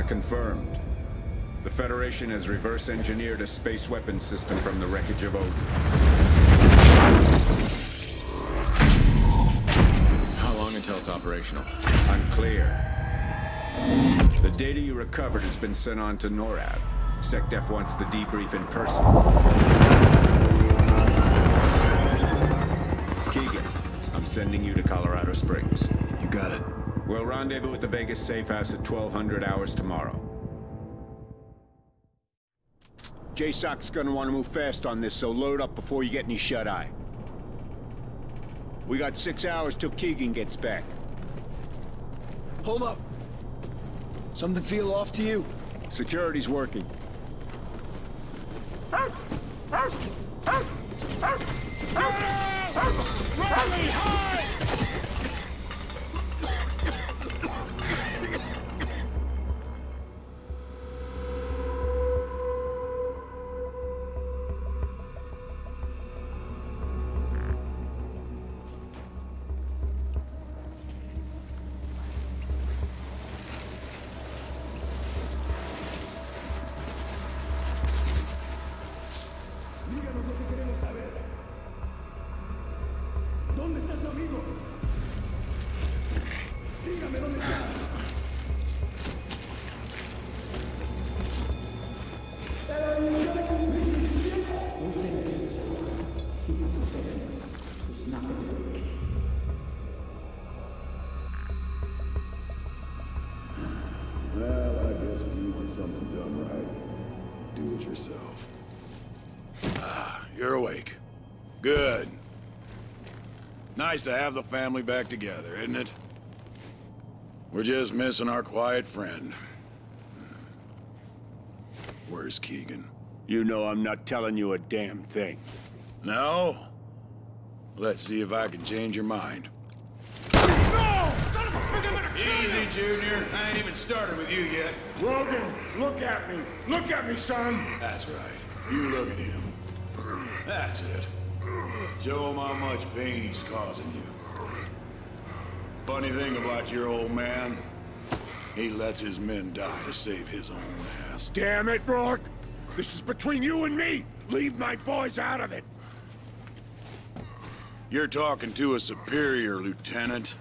are confirmed. The Federation has reverse engineered a space weapons system from the wreckage of Odin. How long until it's operational? Unclear. The data you recovered has been sent on to NORAD. SecDef wants the debrief in person. Keegan, I'm sending you to Colorado Springs. You got it. We'll rendezvous at the Vegas safe house at 1200 hours tomorrow. JSOC's gonna want to move fast on this, so load up before you get any shut-eye. We got six hours till Keegan gets back. Hold up. Something feel off to you? Security's working. Díganos something done right, do it yourself. Ah, you're awake. Good. Nice to have the family back together, isn't it? We're just missing our quiet friend. Where's Keegan? You know I'm not telling you a damn thing. No? Let's see if I can change your mind. Easy, Junior. I ain't even started with you yet. Logan, look at me. Look at me, son. That's right. You look at him. That's it. Show him how much pain he's causing you. Funny thing about your old man, he lets his men die to save his own ass. Damn it, Rorke. This is between you and me. Leave my boys out of it. You're talking to a superior, Lieutenant.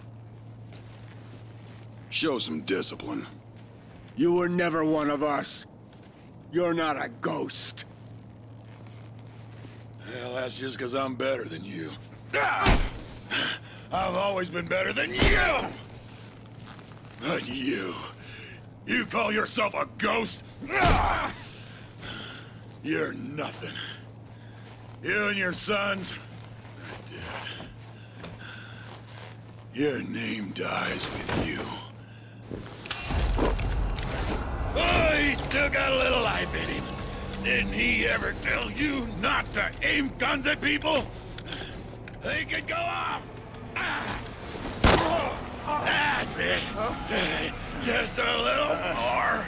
Show some discipline. You were never one of us. You're not a ghost. Well, that's just because I'm better than you. I've always been better than you! But you... You call yourself a ghost? You're nothing. You and your sons dead. Your name dies with you. Oh, he's still got a little life in him. Didn't he ever tell you not to aim guns at people? They could go off. Ah. That's it. Just a little more.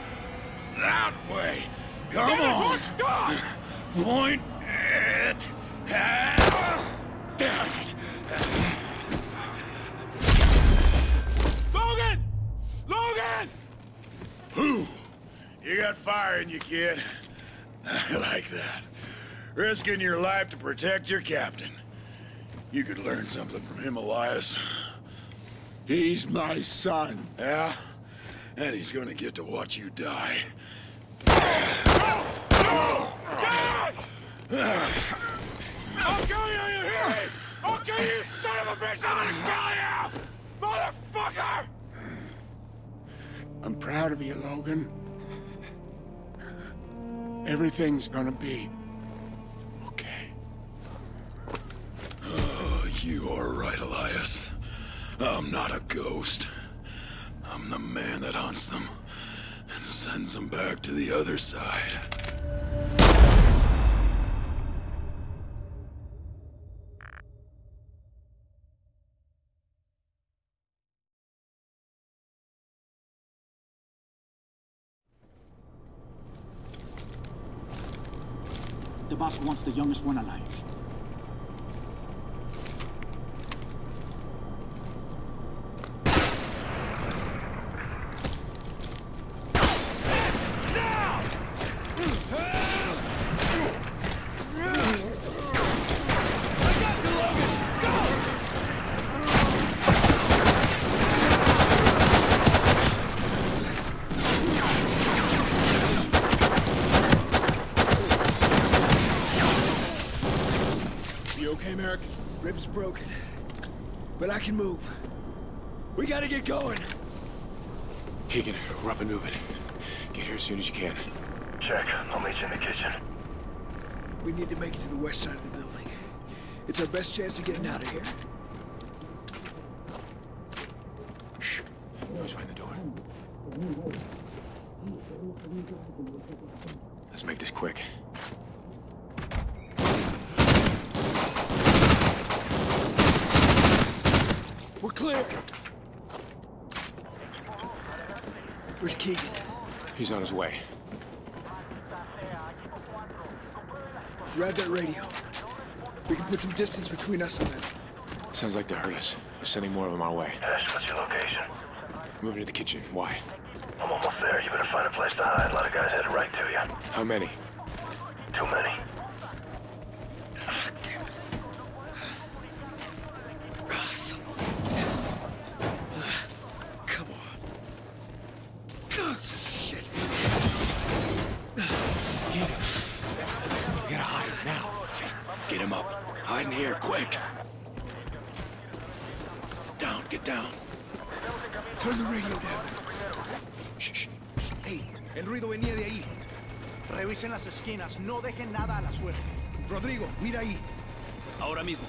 That way. Come on. stop! Point it fire in you, kid. I like that. Risking your life to protect your captain. You could learn something from him, Elias. He's my son. Yeah? And he's gonna get to watch you die. Dad! I'll kill you, you hear me? I'll kill you, you son of a bitch! I'm gonna kill you! Motherfucker! I'm proud of you, Logan. Everything's gonna be okay. Oh, you are right, Elias. I'm not a ghost. I'm the man that hunts them and sends them back to the other side. The youngest one alive. arm's broken. But I can move. We gotta get going. Keegan, we're up and moving. Get here as soon as you can. Check. I'll meet you in the kitchen. We need to make it to the west side of the building. It's our best chance of getting out of here. Shh. Noise behind the door. Let's make this quick. We're clear. Where's Keegan? He's on his way. Grab that radio. We can put some distance between us and them. Sounds like they heard us. We're sending more of them our way. Hesh, what's your location? Moving to the kitchen. Why? I'm almost there. You better find a place to hide. A lot of guys headed right to you. How many? Too many. Turn the radio down. Hey, el ruido venía de ahí. Revisen las esquinas, no dejen nada a la suerte. Rodrigo, mira ahí. Ahora mismo.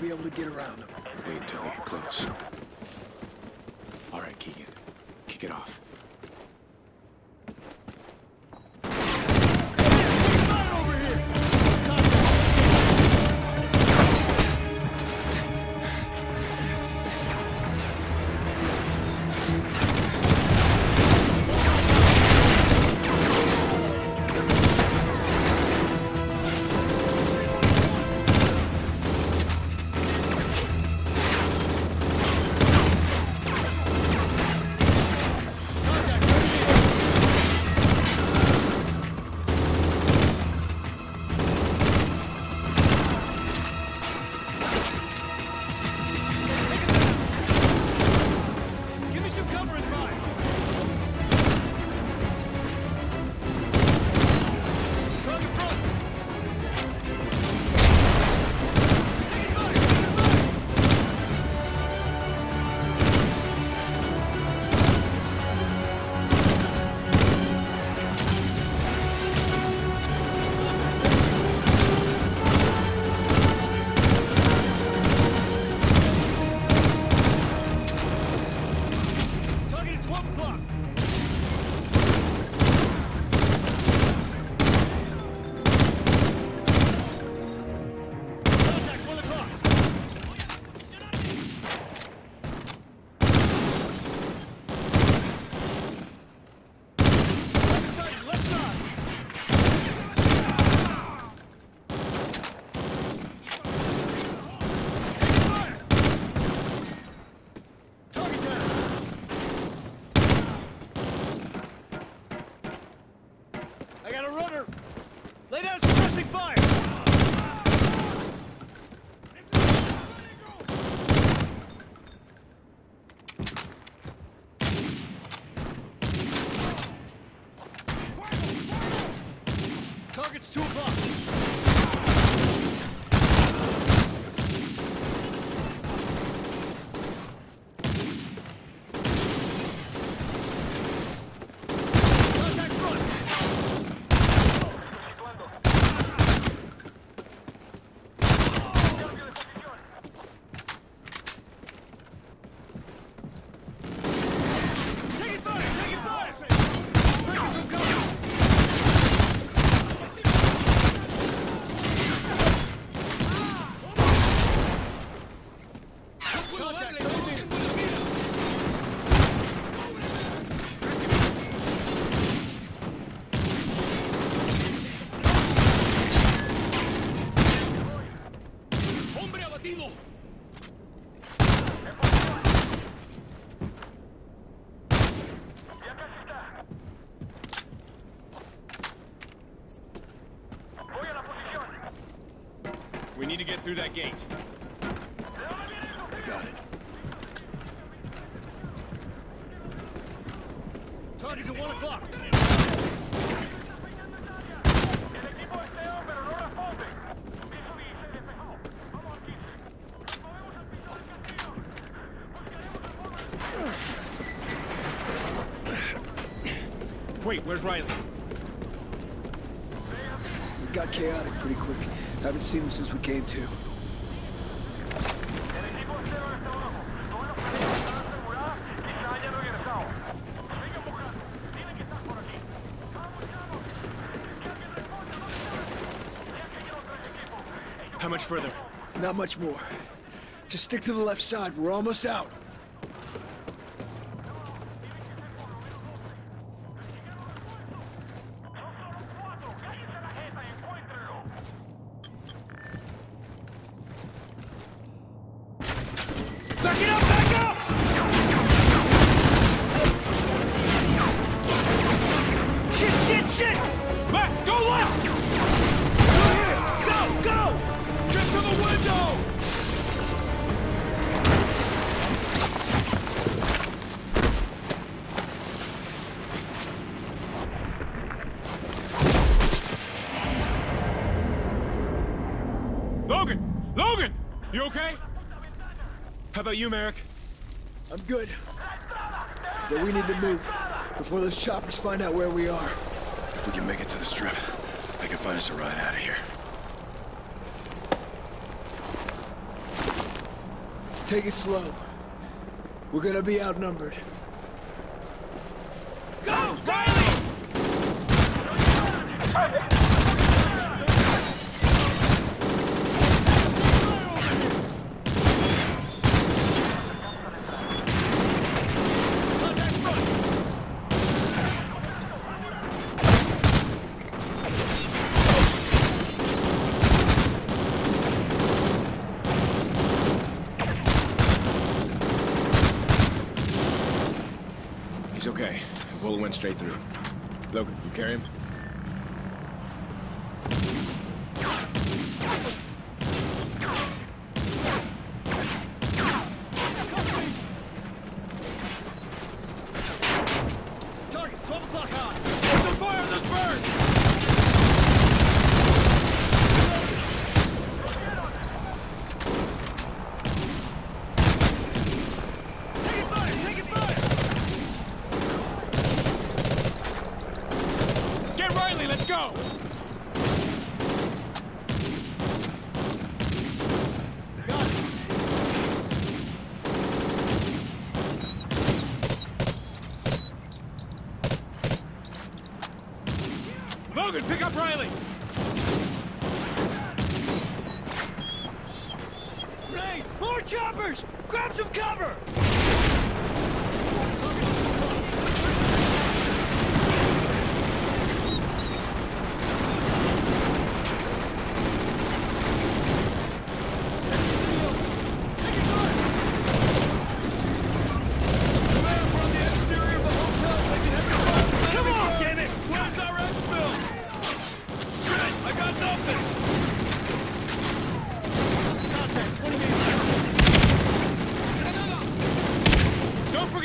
Be able to get around them. Wait until they get close. Target's 2 o'clock. Contact front! Taking fire! Taking fire! Breaking some cover! Contact! ¡Hombre abatido! We need to get through that gate. Got it. Target's at 1 o'clock. Wait, where's Riley? It got chaotic pretty quick. I haven't seen him since we came to. How much further? Not much more. Just stick to the left side. We're almost out. About you, Merrick? I'm good. But we need to move before those choppers find out where we are. If we can make it to the strip, they can find us a ride out of here. Take it slow. We're gonna be outnumbered. Go! Riley! Contact front! He's okay. The bullet went straight through. Logan, you carry him? Target's 12 o'clock high! Open fire on this bird! Taking fire! Taking fire! Get Riley, let's go! Got it! Logan, pick up Riley! Ray! More choppers! Grab some cover!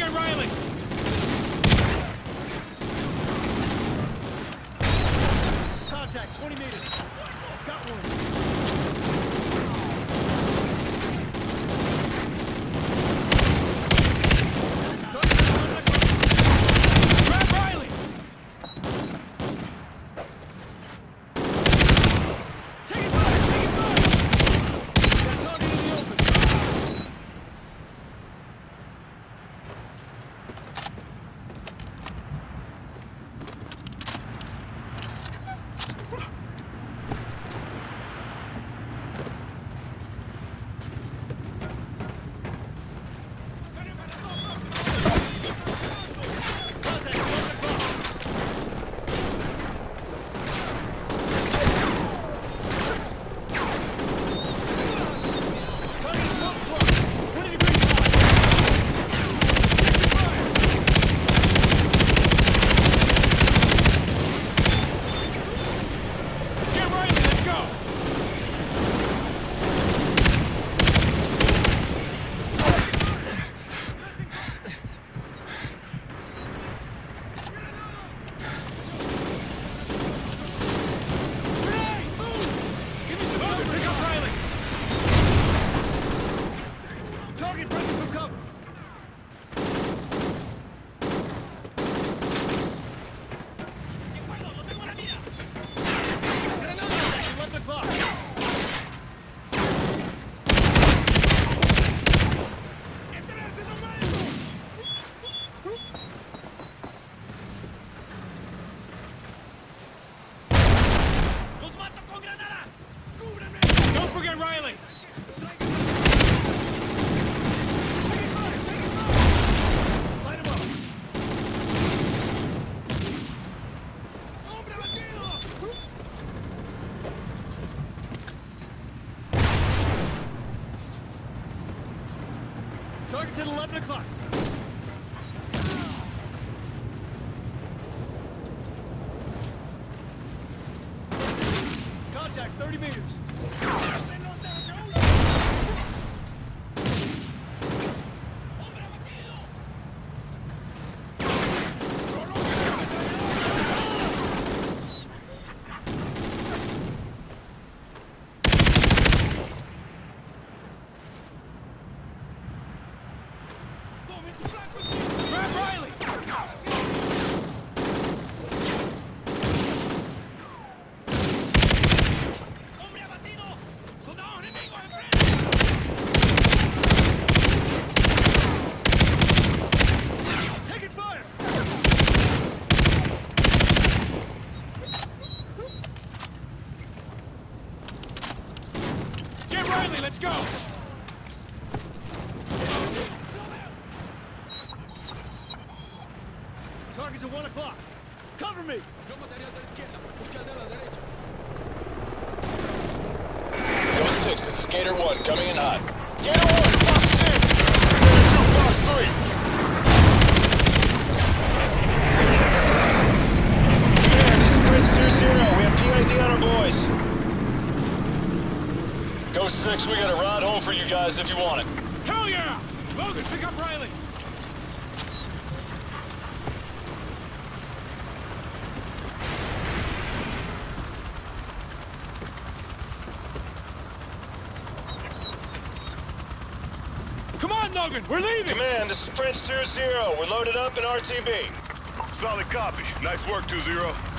Target Riley! Contact, 20 meters. Let's go! guys if you want it. Hell yeah! Logan, pick up Riley! Come on, Logan, we're leaving! Command, this is Prince 2-0. We're loaded up in RTB. Solid copy. Nice work, 2-0.